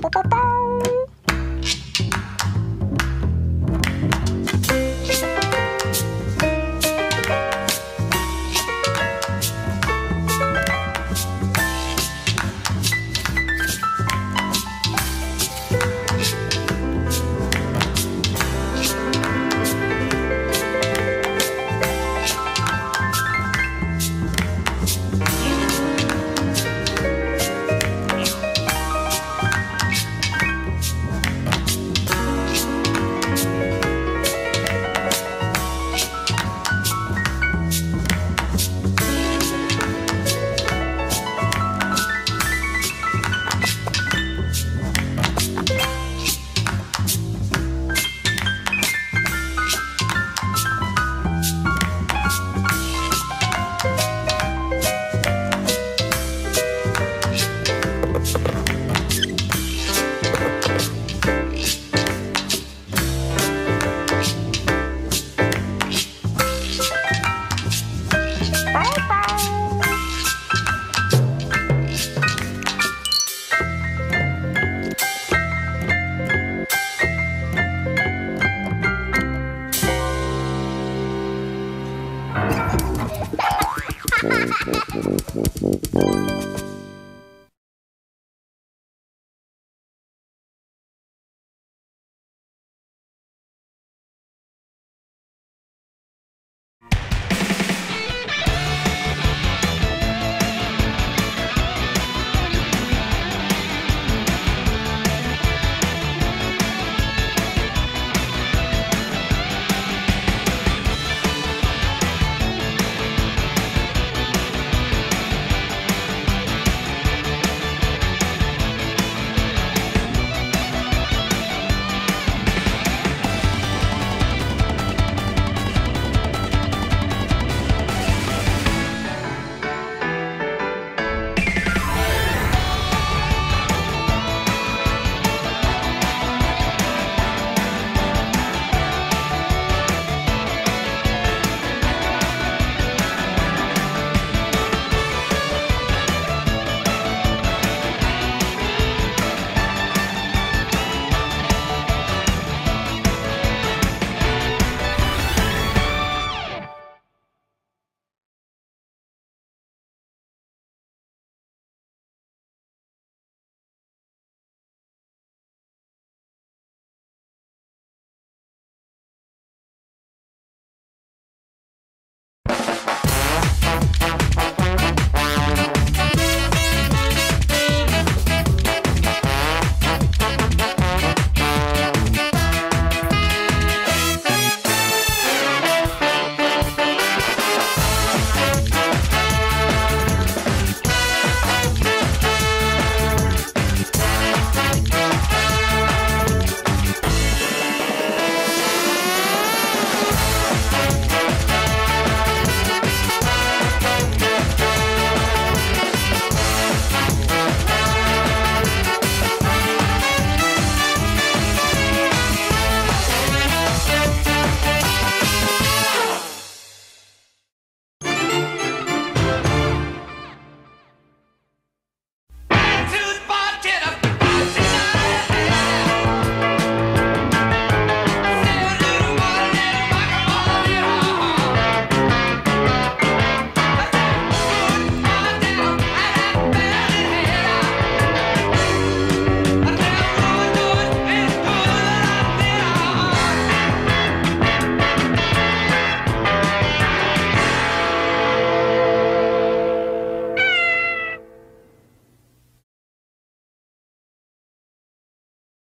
ポポポ